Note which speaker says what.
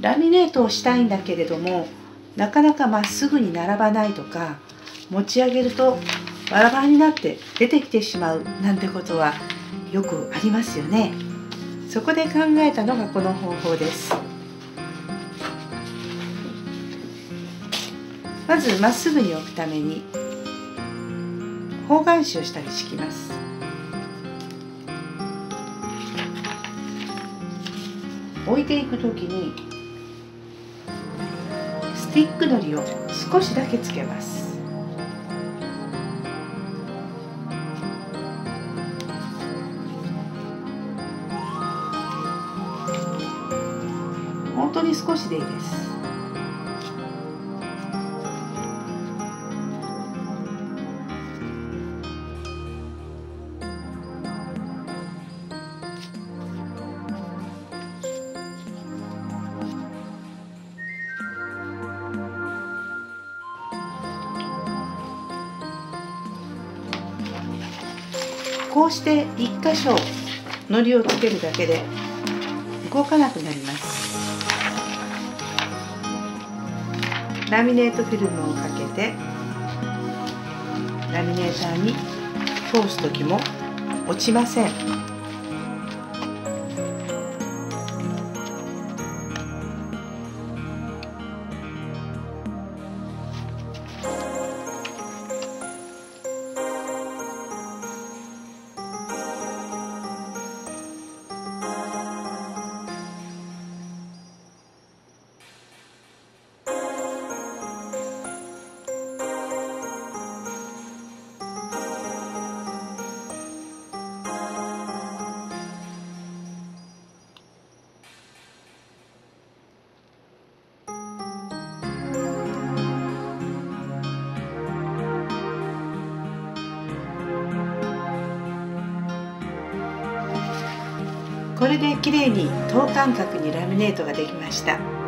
Speaker 1: ラミネートをしたいんだけれどもなかなかまっすぐに並ばないとか持ち上げるとバラバラになって出てきてしまうなんてことはよくありますよね。そこで考えたのがこの方法です。まずまっすぐに置くために方眼紙を下に敷きます。置いていく時にスティックのりを少しだけつけます。本当に少しでいいです。こうして1箇所のりをつけるだけで動かなくなります。ラミネートフィルムをかけてラミネーターに通す時も落ちません。これで綺麗に等間隔にラミネートができました。